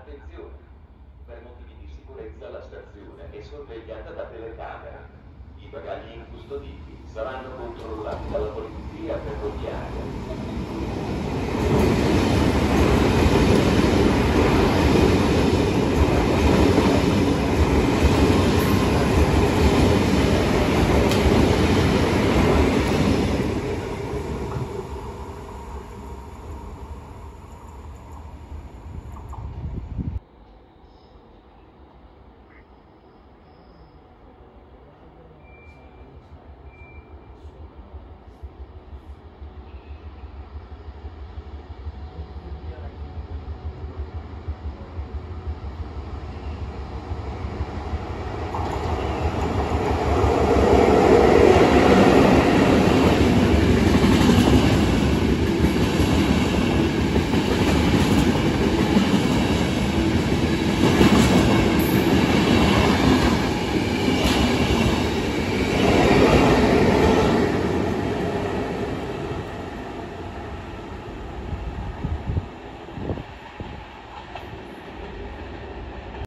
Attenzione, per motivi di sicurezza la stazione è sorvegliata da telecamera. I bagagli incustoditi saranno controllati dalla polizia ferroviaria.